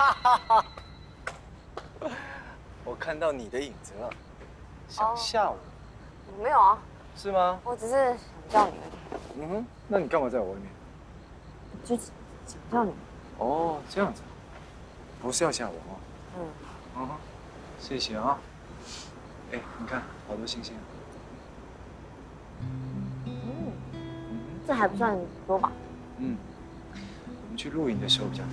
我看到你的影子了，想吓我？没有啊，是吗？我只是想叫你而已。嗯哼，那你干嘛在我外面？就想叫你。哦，这样子，不是要吓我哦。嗯。嗯哼，谢谢啊。哎，你看，好多星星。嗯，这还不算多吧？嗯，我们去露营的时候比较多。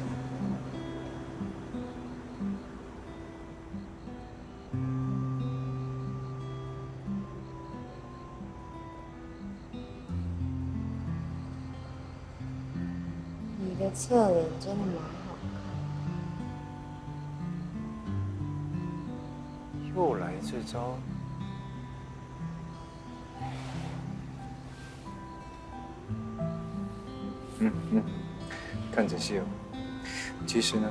侧脸真的蛮好看。又来这招。嗯嗯，看仔细哦。其实呢，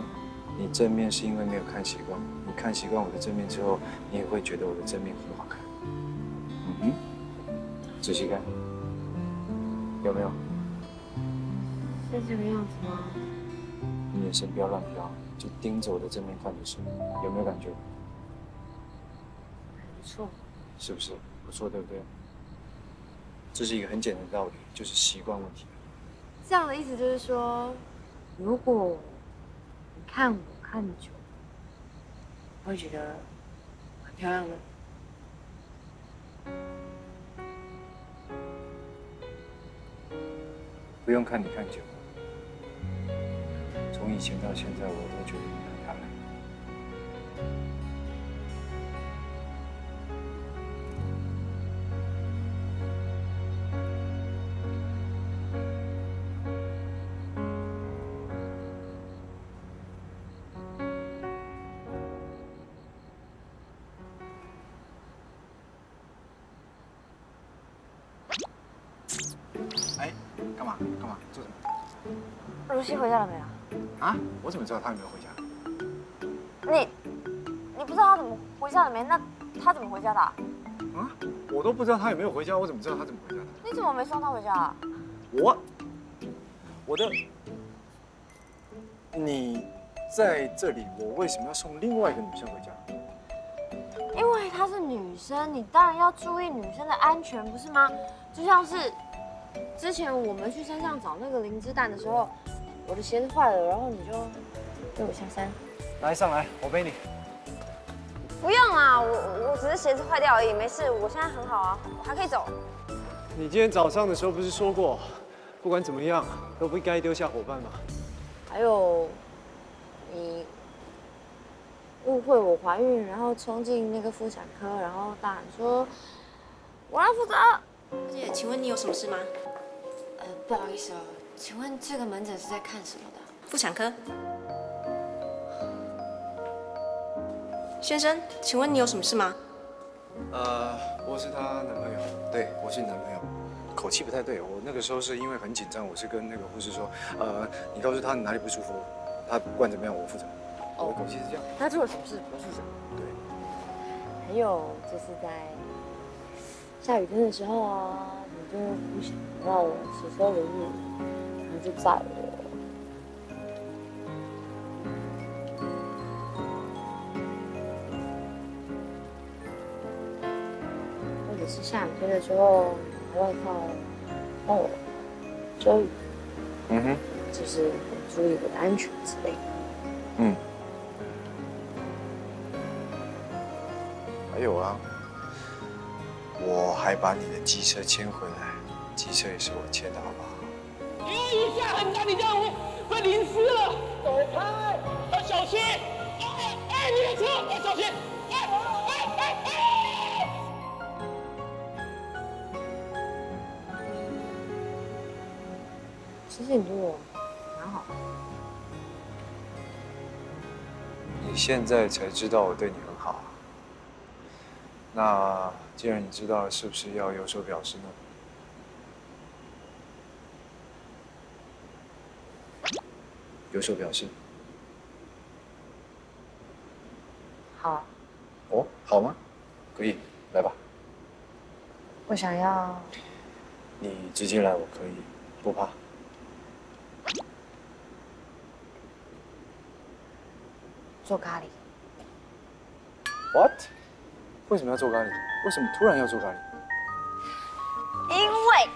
你正面是因为没有看习惯，你看习惯我的正面之后，你也会觉得我的正面很好看。嗯哼，仔细看，有没有？是这个样子吗？你眼神不要乱飘，就盯着我的正面看就是。有没有感觉？不错。是不是不错？对不对？这是一个很简单的道理，就是习惯问题。这样的意思就是说，如果你看我看久，会觉得蛮漂亮的。不用看你看久，从以前到现在，我都觉得你很漂亮。哎，干嘛？干嘛？做什么？露西回家了没有？啊？我怎么知道他有没有回家？你，你不知道他怎么回家了没？那他怎么回家的啊？啊？我都不知道他有没有回家，我怎么知道他怎么回家的？你怎么没送他回家啊？我，我的，你在这里，我为什么要送另外一个女生回家？因为她是女生，你当然要注意女生的安全，不是吗？就像是之前我们去山上找那个灵芝蛋的时候，我的鞋子坏了，然后你就背我下山。来，上来，我背你。不用啊，我我只是鞋子坏掉而已，没事，我现在很好啊，我还可以走。你今天早上的时候不是说过，不管怎么样都不该丢下伙伴吗？还有，你误会我怀孕，然后冲进那个妇产科，然后大喊说我来负责。姐，请问你有什么事吗？呃，不好意思哦，请问这个门诊是在看什么的？妇产科。先生，请问你有什么事吗？呃，我是她男朋友，对，我是你男朋友。口气不太对，我那个时候是因为很紧张，我是跟那个护士说，呃，你告诉他你哪里不舒服，他不管怎么样我负责。我的口气是这样。他做了什么事？我负责。对。还有就是在下雨天的时候啊，你就不想让我骑车淋雨，然后就在我。或者是下雨天的时候拿外套帮我遮雨，嗯哼，就是很注意我的安全之类的。嗯。还有啊，我还把你的机车牵回来，机车也是我牵的，好不好？雨下很大，你这样会会淋湿了。走开！要小心！哎哎，你的车要小心！哎哎哎哎！其实你对我蛮好的。你现在才知道我对你很好，那既然你知道，是不是要有所表示呢？有所表示。好，哦，好吗？可以，来吧。我想要你直接来，我可以，不怕。做咖喱。What？为什么要做咖喱？为什么突然要做咖喱？因为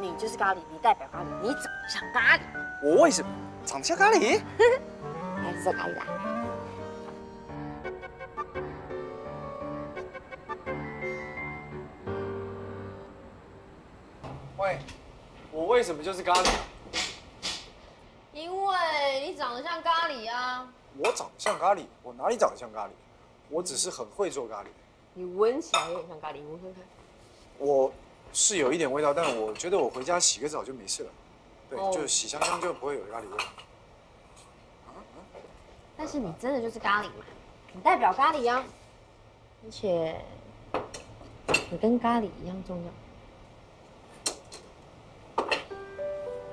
你就是咖喱，你代表咖喱，你长得像咖喱，我为什么长得像咖喱？还是做咖喱啦。喂，我为什么就是咖喱？因为你长得像咖喱啊，我长得像咖喱？我哪里长得像咖喱？我只是很会做咖喱。你闻起来有点像咖喱，你闻看看。我是有一点味道，但我觉得我回家洗个澡就没事了。对，哦就是洗香香就不会有咖喱味。但是你真的就是咖喱嘛，你代表咖喱啊，而且你跟咖喱一样重要。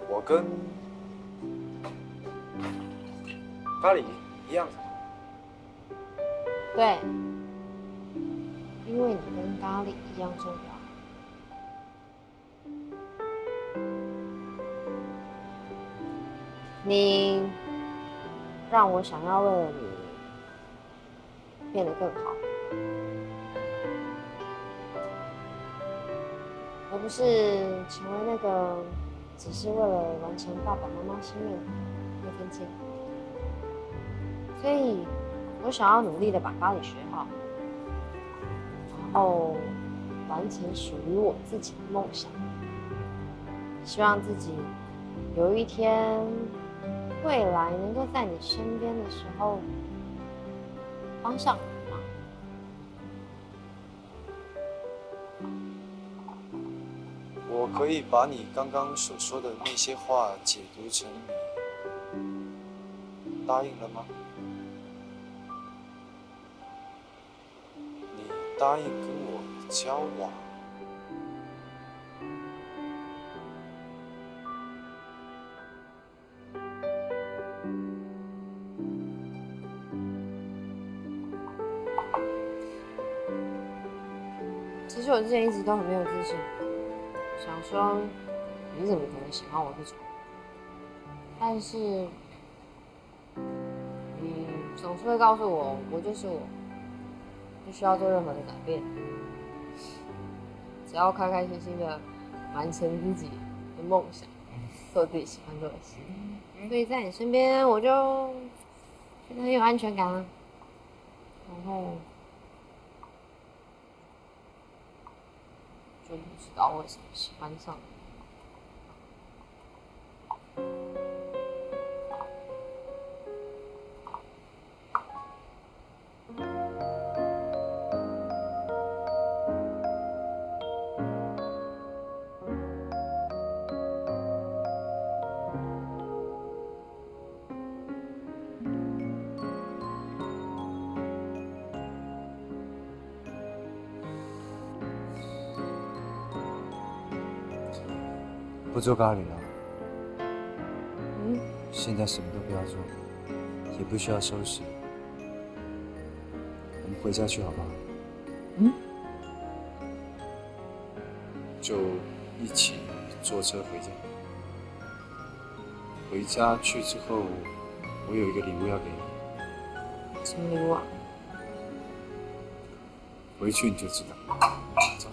我跟咖喱一样。对，因为你跟咖喱一样重要。你让我想要为了你变得更好，而不是成为那个只是为了完成爸爸妈妈心愿的那份借口。所以，我想要努力的把咖喱学好，然后完成属于我自己的梦想。希望自己有一天未来能够在你身边的时候帮上你忙。我可以把你刚刚所说的那些话解读成答应了吗？你答应跟我交往？之前一直都很没有自信，想说你怎么可能喜欢我这种？但是你总是会告诉我，我就是我，不需要做任何的改变，只要开开心心的完成自己的梦想，做自己喜欢做的事。所以在你身边，我就觉得很有安全感啊。然后。就不知道为什么喜欢上。不做咖喱了，嗯，现在什么都不要做，也不需要收拾，我们回家去好不好？嗯，就一起坐车回家。回家去之后，我有一个礼物要给你，什么礼物啊？回去你就知道。走。